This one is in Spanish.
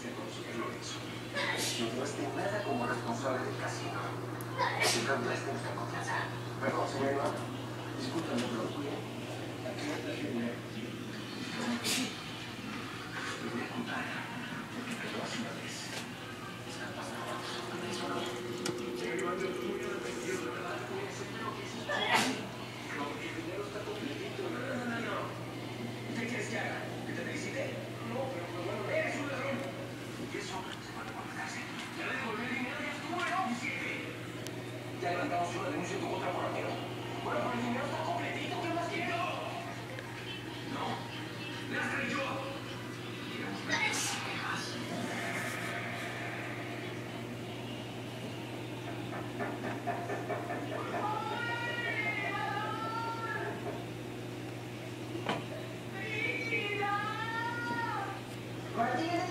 viste con su Lorenzo. No tomaste nada como responsable del casino. En cambio, este nuestra confianza. Perdón, señor Iván. Discúlpame, pero Ya levantamos una denuncia y tu otra por. Bueno, pero el dinero está completito, ¿qué más quiero? No, Lastra y yo. Martínez